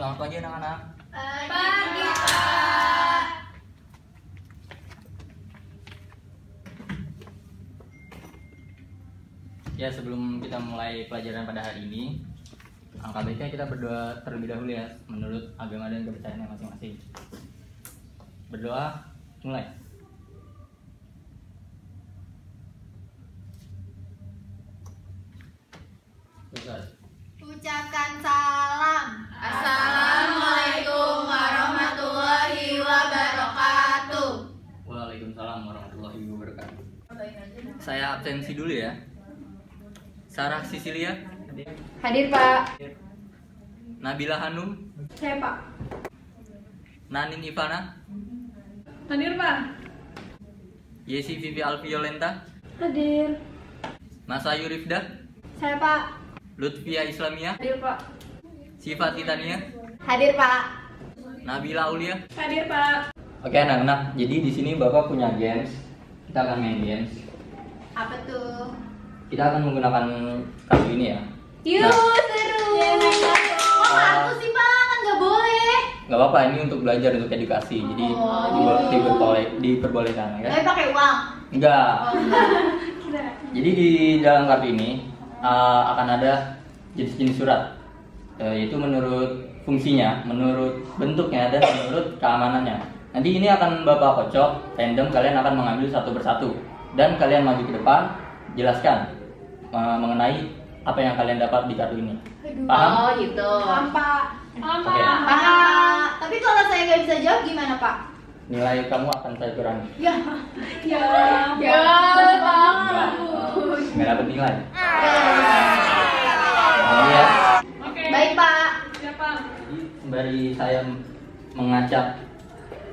Selamat pagi anak-anak. Pagi, Pak. Ya sebelum kita mulai pelajaran pada hari ini, angka baiknya kita berdoa terlebih dahulu ya menurut agama dan kepercayaannya masing-masing. Berdoa, mulai. Ucapkan salam. Saya absensi dulu ya. Sarah Sisilia, Hadir Pak. Nabila Hanum, Saya Pak. Nanin Ivana, Hadir Pak. Yesi Vivi Alviolenta, Hadir. Masayu Rifda, Saya Pak. Lutfia Islamia, Hadir Pak. Sifat Titania, Hadir, Pak. Nabila Aulia. Hadir Pak. Oke anak-anak, jadi di sini bapak punya games. Kita akan main games. Apa tuh? Kita akan menggunakan kartu ini ya. Yuk, Nah. seru. Kok kartu sih, Pak? Kan nggak boleh. Gak apa-apa, ini untuk belajar untuk edukasi. Jadi Oh. dibo- diperboleh, diperbolehkan ya. Tapi pakai uang. Enggak. Jadi di dalam kartu ini uh, akan ada jenis-jenis surat, Uh, yaitu menurut fungsinya, menurut bentuknya dan menurut keamanannya. Nanti ini akan bapak kocok, random kalian akan mengambil satu persatu dan kalian maju ke depan, jelaskan uh, mengenai apa yang kalian dapat di kartu ini. Paham? Oh, gitu. Pak. Oke. Paham. Tapi kalau saya nggak bisa jawab gimana, Pak? Nilai kamu akan saya kurangi. Ya. Ya. Ya, Enggak, nggak dapat nilai. Mau ya? Oke. Baik, Pak. Siapa? Jadi sembari saya mengacak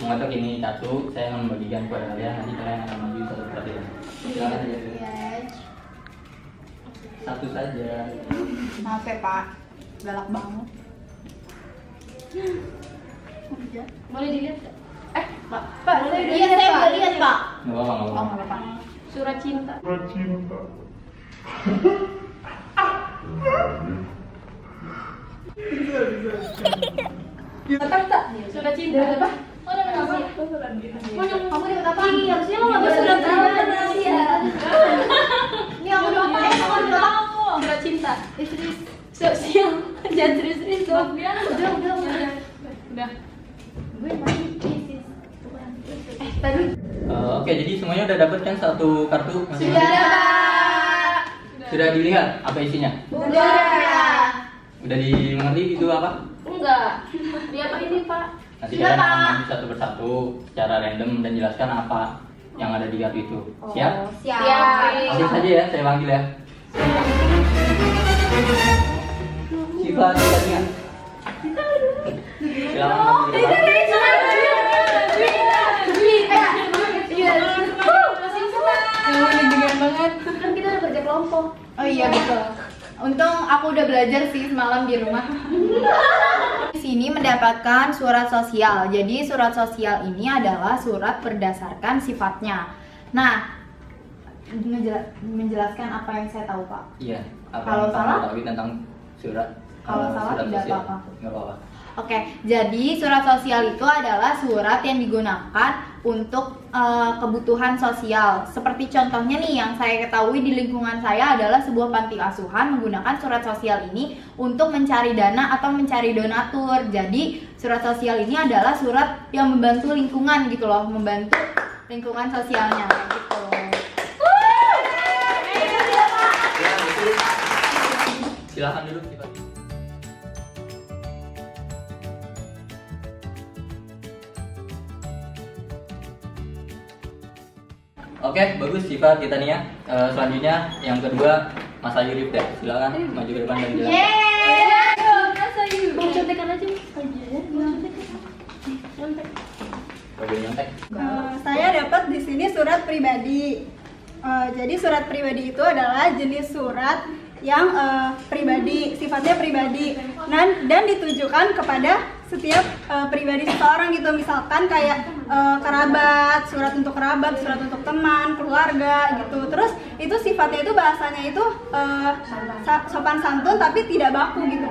mengacak ini satu, saya akan membagikan kepada kalian. Nanti kalian akan maju satu persatu. ya. Silakan aja. Satu saja. Maaf ya, Pak. Galak banget. Boleh dilihat? Eh, Pak. Pak, iya saya udah lihat, Pak. Nggak apa-apa, nggak Oh, apa-apa. nggak apa-apa. Surat cinta. Surat cinta. Surat cinta. Apa? Oh, udah kasih. Kamu dapat apa? harusnya lo nggak bisa surat cinta. Ini aku dapat apa? Kamu dapat apa? Surat cinta. Eh, serius. Sosial. Jangan serius-serius dong. Udah, udah, udah. Udah. Gue masih tadi Oke, jadi semuanya udah dapat kan satu kartu masing-masing? sudah, Pak. Sudah dilihat apa isinya? Udah. Udah dimengerti itu apa? Enggak. Dia apa ini, Pak? Nanti Sudah, kalian akan maju satu persatu secara random dan jelaskan apa yang ada di kartu itu. Siap? Oh, Siap. Siap. Langsung saja ya, saya panggil ya. Silakan depan. Kan kita udah kerja kelompok. Oh iya betul. Untung aku udah belajar sih semalam di rumah. Di sini mendapatkan surat sosial. Jadi surat sosial ini adalah surat berdasarkan sifatnya. Nah, menjela- menjelaskan apa yang saya tahu Pak. Iya. Kalau salah? tentang surat? Kalau eh, salah tidak apa-apa. Nggak apa-apa. Oke, jadi surat sosial itu adalah surat yang digunakan untuk eh, kebutuhan sosial. Seperti contohnya nih yang saya ketahui di lingkungan saya adalah sebuah panti asuhan menggunakan surat sosial ini untuk mencari dana atau mencari donatur. Jadi surat sosial ini adalah surat yang membantu lingkungan gitu loh, membantu lingkungan sosialnya kayak gitu. Ya, itu. Silakan dulu Siva. Oke, bagus Siva Titania. Eh, selanjutnya yang kedua Mas Ayu Rifda. Silakan maju ke depan dan jelaskan. Yeay! Mau contekan aja. Contek. Bagi nyontek. Eh, saya dapat di sini surat pribadi. Eh, jadi surat pribadi itu adalah jenis surat yang eh, pribadi, sifatnya pribadi, dan dan ditujukan kepada setiap eh, pribadi seseorang gitu. Misalkan kayak eh, kerabat, surat untuk kerabat, surat untuk teman, keluarga gitu. Terus itu sifatnya itu bahasanya itu sa- sopan santun tapi tidak baku gitu.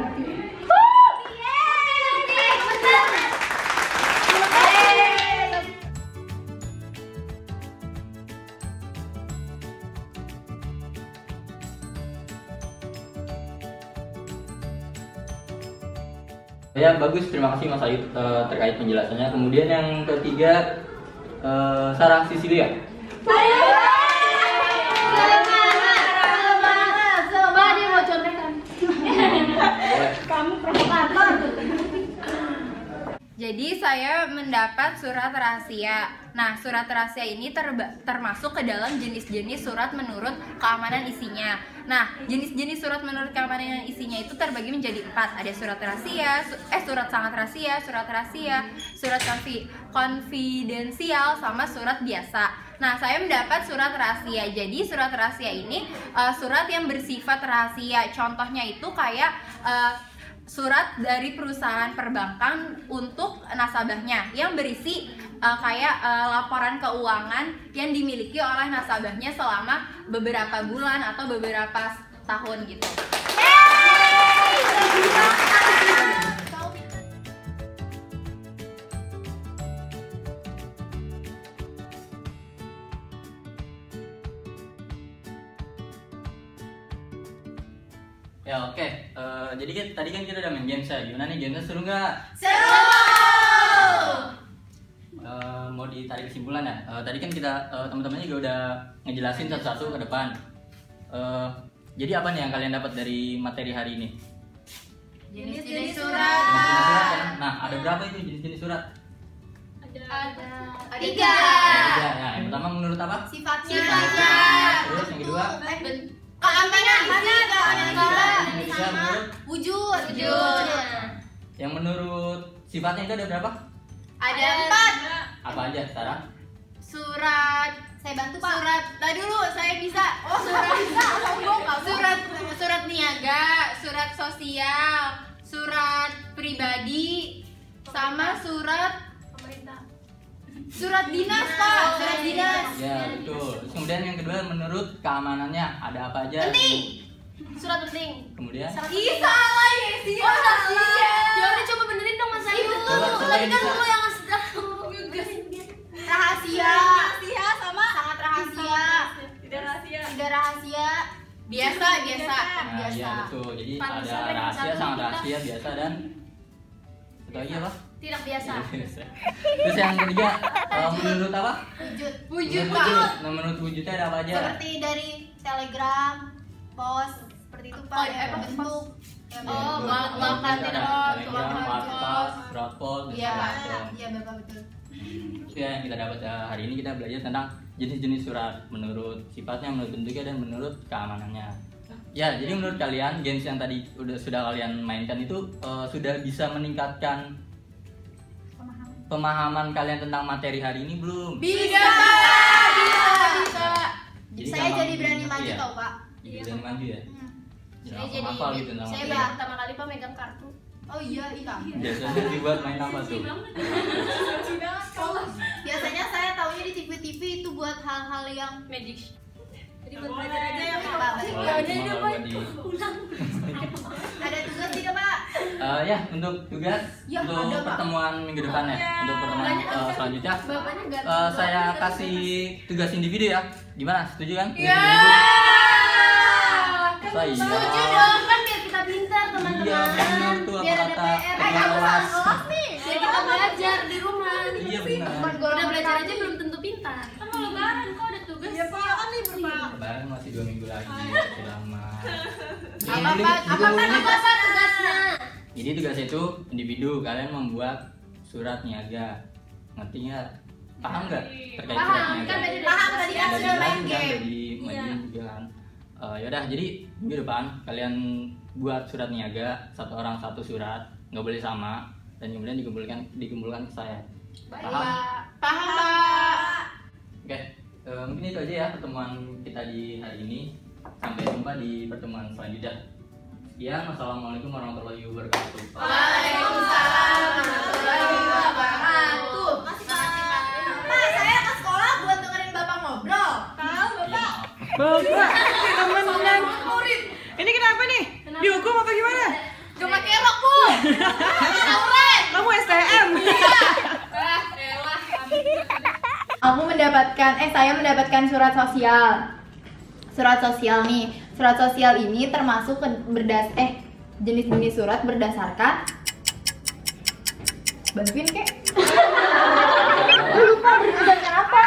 Ya bagus, terima kasih Mas Ayu eh, terkait penjelasannya. Kemudian yang ketiga eh, Sarah Sisilia. Kamu provokator. Jadi saya mendapat surat rahasia. Nah, surat rahasia ini terba- termasuk ke dalam jenis-jenis surat menurut keamanan isinya. Nah, jenis-jenis surat menurut keamanan isinya itu terbagi menjadi empat. Ada surat rahasia, su- eh surat sangat rahasia, surat rahasia, surat konfi- konfidensial, sama surat biasa. Nah, saya mendapat surat rahasia. Jadi surat rahasia ini eh, surat yang bersifat rahasia. Contohnya itu kayak eh, surat dari perusahaan perbankan untuk nasabahnya yang berisi uh, kayak uh, laporan keuangan yang dimiliki oleh nasabahnya selama beberapa bulan atau beberapa tahun gitu. Jadi kan tadi kan kita udah main games ya. Gimana nih gamesnya seru nggak? Seru! Eh, mau ditarik kesimpulan ya. Eh, tadi kan kita eh, teman-temannya juga udah ngejelasin satu-satu ke depan. Eh, jadi apa nih yang kalian dapat dari materi hari ini? Jenis-jenis surat. surat ya. Nah, ada berapa itu jenis-jenis surat? Ada. Tiga. Ada tiga. Ya, yang pertama menurut apa? Sifatnya. Terus yang kedua? Keamanan isi, keamanan ketiga menurut? Wujud. Wujud. Yang menurut sifatnya itu ada berapa? Ada empat. Apa aja, Sarah? Surat. Saya bantu Pak. Surat. Tadi dulu saya bisa. Oh surat. surat surat niaga, surat sosial, surat pribadi, sama surat. Surat dinas Pak. Surat dinas. Ya, betul. Terus kemudian yang kedua menurut keamanannya ada apa aja? Penting. Surat penting. Kemudian Ih salah ya sih. Oh salah. Ya udah coba benerin dong Mas Ayu. Coba Tadi yang kan lu yang ngasih tahu. Ngegas. Rahasia. Rahasia sama Sangat rahasia. tidak rahasia. Tidak rahasia. Biasa, biasa. Nah, Biasa. iya betul. Jadi ada rahasia, sangat rahasia, biasa dan satu lagi apa? Tidak biasa. Terus yang ketiga eh, menurut apa? Wujud. Wujud menurut wujud. Nah, menurut wujudnya ada apa aja? Seperti dari telegram, pos, seperti itu Pak. Oh, ya, apa? bentuk. Oh, Ada tidak Dropbox, dan Iya, macam. Iya, Bapak betul. Itu ya yang kita dapat eh, hari ini kita belajar tentang jenis-jenis surat menurut sifatnya, menurut bentuknya dan menurut keamanannya. Ya, jadi menurut kalian games yang tadi udah sudah kalian mainkan itu eh, sudah bisa meningkatkan pemahaman kalian tentang materi hari ini belum? Bisa, Pak. Bisa, bisa. Jadi Saya jadi berani maju iya. tau, Pak. Jadi berani maju ya. Hmm. Jadi Saya jadi gitu tentang saya baru pertama kali Pak megang kartu. Oh iya, iya. Biasanya dibuat main apa tuh? Biasanya saya taunya di TV-TV itu buat hal-hal yang Magic. Jadi buat belajar aja ya. Pak. Oh, Balik. cuma kalau buat di Ada tugas tidak, Pak? Eh, ya untuk tugas Ya, untuk ada, Pak. pertemuan minggu depan ya untuk pertemuan eh, kan? selanjutnya eh, saya kasih tugas individu ya gimana setuju kan Tugas Iya. individu? saya Setuju dong kan biar kita pintar iya teman-teman. benar tuh apa Biar ada PR. Eh, kamu kelas salah nih. Biar kita belajar di rumah. iya benar Udah belajar aja belum tentu pintar. Kan mau lebaran kok ada tugas. Ya Pak, kan libur Pak. lebaran masih dua minggu lagi masih lama Apa, Apa, Apa tugasnya? Jadi tugas itu individu kalian membuat surat niaga. Ngerti nggak? Paham nggak? Terkait Paham, surat niaga. kan tadi Paham tadi kan Udah sudah main game. udah di majuin juga kan Eh, yaudah jadi minggu depan kalian buat surat niaga satu orang satu surat nggak boleh sama dan kemudian dikumpulkan dikumpulkan ke saya. Baik, paham. Paham, Pak. oke eh, mungkin itu aja ya pertemuan kita di hari ini. Sampai jumpa di pertemuan selanjutnya sekian wassalamualaikum warahmatullahi wabarakatuh Waalaikumsalam warahmatullahi wabarakatuh. Makasih, Pak. Pak, saya ke sekolah buat dengerin Bapak ngobrol. Tahu Bapak. Bapak, temenan. Ini kenapa nih? Dihukum apa gimana? Gak pakai rok, Bu. Kamu STM. Aku mendapatkan, eh saya mendapatkan surat sosial. Surat sosial nih. Surat sosial ini termasuk berdas eh jenis-jenis surat berdasarkan bantuin kek. Lupa berdasarkan apa?